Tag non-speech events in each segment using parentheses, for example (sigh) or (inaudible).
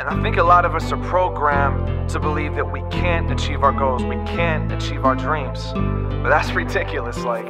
And I think a lot of us are programmed to believe that we can't achieve our goals, we can't achieve our dreams. But that's ridiculous. Like,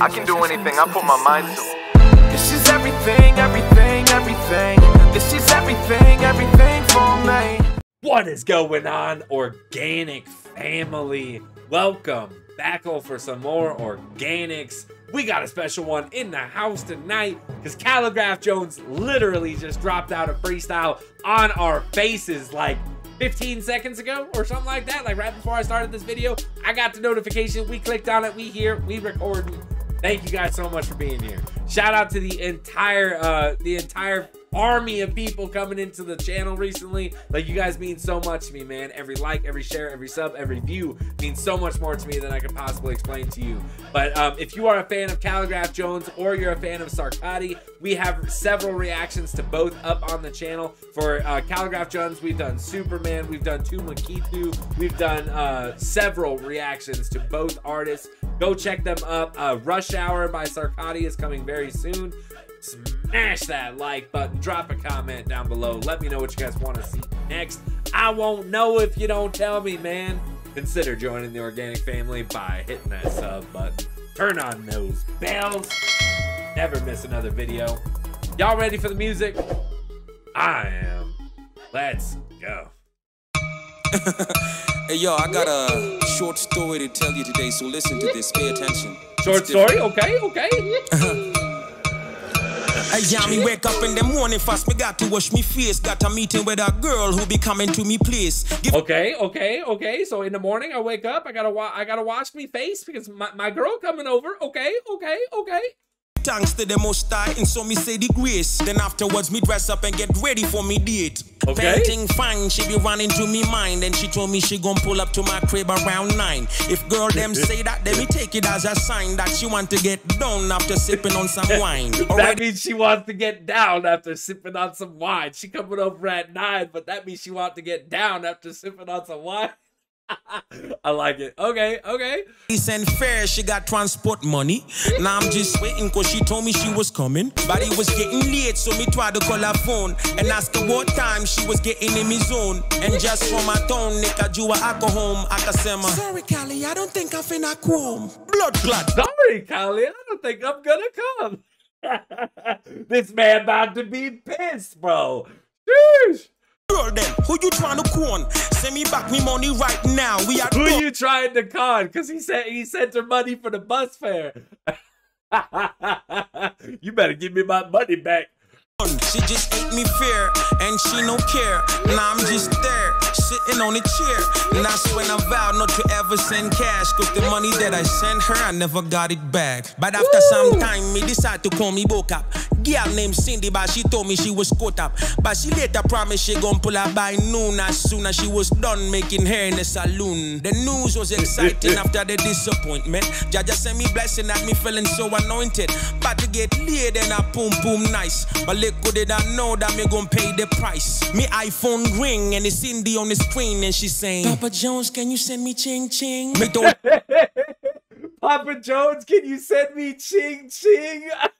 I can do anything I put my mind to. This is everything, everything, everything. This is everything, everything for me. What is going on, organic family? Welcome back for some more organics. We got a special one in the house tonight because Khaligraph Jones literally just dropped out a freestyle on our faces like 15 seconds ago or something like that. Like right before I started this video, I got the notification. We clicked on it. We here. We recording. Thank you guys so much for being here. Shout out to the entire uh the entire army of people coming into the channel recently. Like you guys mean so much to me, man. Every like, every share, every sub, every view means so much more to me than I can possibly explain to you. But um, if you are a fan of Khaligraph Jones or you're a fan of Sarkodie, we have several reactions to both up on the channel. For uh, Khaligraph Jones, we've done Superman, we've done Tumakitu, we've done uh, several reactions to both artists. Go check them up. Uh, Rush Hour by Sarkodie is coming very soon Mm-hmm. smash that like button, drop a comment down below. Let me know what you guys want to see next. I won't know if you don't tell me, man. Consider joining the organic family by hitting that sub button. Turn on those bells. Never miss another video. Y'all ready for the music? I am. Let's go. (laughs) hey, yo, I got a short story to tell you today, so listen to this. Pay attention. Short story? Okay, okay. (laughs) Hey, yeah, me wake up in the morning fast, me got to wash me face. Got a meeting with a girl who be coming to me place. Give okay, okay, okay. So in the morning I wake up, I gotta wa I gotta wash me face because my, my girl coming over. Okay, okay, okay. Thanks to the most high, and so me say the grace. Then afterwards, me dress up and get ready for me date. Okay. Painting fine, she be running to me mind, and she told me she gon' pull up to my crib around nine. If girl them (laughs) say that, then me take it as a sign that she want to get down after sipping on some (laughs) wine. that means she wants to get down after sipping on some wine. She coming over at nine, but that means she wants to get down after sipping on some wine. (laughs) I like it. Okay, okay. He sent fare, she got transport money. Now I'm just waiting cause she told me she was coming. But it was getting late, so me tried to call her phone and ask her what time she was getting in me zone. And just from my tone, Nika Jua Aka home, Akasema. Sorry, Callie, I don't think I'm finna come. Blood clot. Sorry, Callie, I don't think I'm gonna come. (laughs) this man about to be pissed, bro. Sheesh. Who you trying to con? Send me back me money right now. We are. Who you trying to con? Cause he said he sent her money for the bus fare. (laughs) you better give me my money back. She just ate me fare, and she no care. Now I'm just there, sitting on a chair. And that's when I vowed not to ever send cash. Cause the money that I sent her, I never got it back. But after Woo! some time, me decide to call me Bocap. Girl named Cindy, but she told me she was caught up. But she later promised she gon' pull up by noon as soon as she was done making hair in the saloon. The news was exciting (laughs) after the disappointment. Jaja sent me blessing that me feeling so anointed. But to get laid and a boom boom nice. But little did I know that me gon' pay the price. Me iPhone ring and it's Cindy on the screen and she saying, Papa Jones, can you send me ching ching? Me don't. (laughs) Papa Jones, can you send me ching ching? (laughs)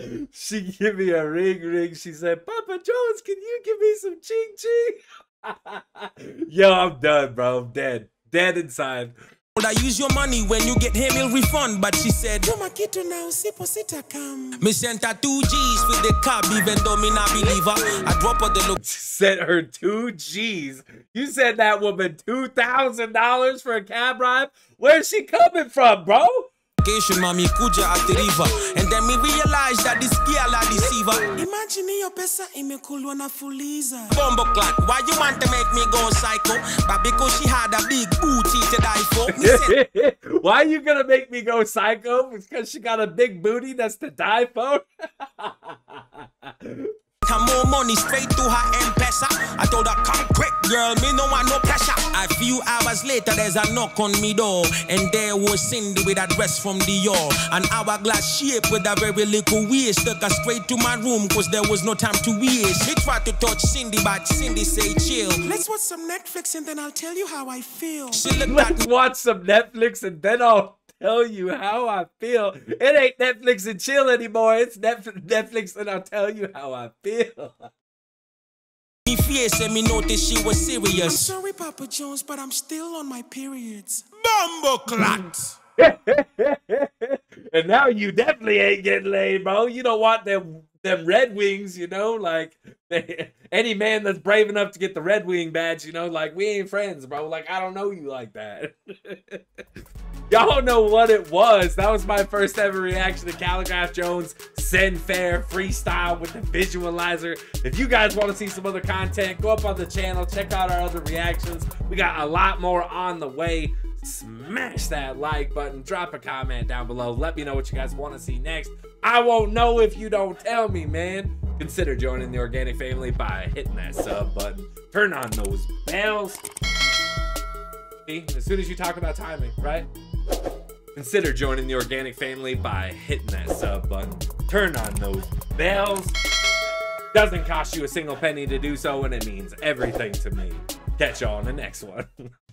(laughs) she give me a ring ring. She said, Papa Jones, can you give me some ching ching? (laughs) Yo, I'm done, bro. I'm dead. Dead inside. I use your money when you get him, he'll refund. But she said, Come kito now, sipo sita come. Me sent her two G's for the cab, even though me not believe her. I drop her the look. (laughs) Sent her two G's. You sent that woman $2,000 for a cab ride? Where's she coming from, bro? Vacation, mommy, kuja at the river. And then me realize that this girl a deceiver. Imagine your pesa imekulu na fuliza. Bombo clat, why you want to make me go psycho? But because she had a big booty to die for. (laughs) why are you gonna make me go psycho? Because she got a big booty that's to die for? (laughs) more money straight to her M-Pesa. I told her, come quick, girl, me no want no pressure. A few hours later, there's a knock on me door, and there was Cindy with a dress from Dior. An hourglass shape with a very little waist. Took her straight to my room, cause there was no time to waste. Me tried to touch Cindy, but Cindy say chill. Let's watch some Netflix and then I'll tell you how I feel. Let's watch some Netflix and then I'll tell you how I feel. It ain't Netflix and chill anymore. It's Netflix and I'll tell you how I feel. (laughs) face and me noticed she was serious. I'm Sorry, Papa Jones, but I'm still on my periods. Bumbo clot. (laughs) and now you definitely ain't getting laid, bro. You don't want them them Red Wings, you know, like they, (laughs) any man that's brave enough to get the Red Wing badge, you know, like we ain't friends, bro. Like I don't know you like that. (laughs) Y'all don't know what it was. That was my first ever reaction to Khaligraph Jones Send Fare freestyle with the visualizer. If you guys want to see some other content, go up on the channel, check out our other reactions. We got a lot more on the way smash that like button, drop a comment down below. Let me know what you guys want to see next. I won't know if you don't tell me, man. Consider joining the organic family by hitting that sub button. Turn on those bells. See, as soon as you talk about timing, right? Consider joining the organic family by hitting that sub button. Turn on those bells. Doesn't cost you a single penny to do so, and it means everything to me. Catch y'all on the next one. (laughs)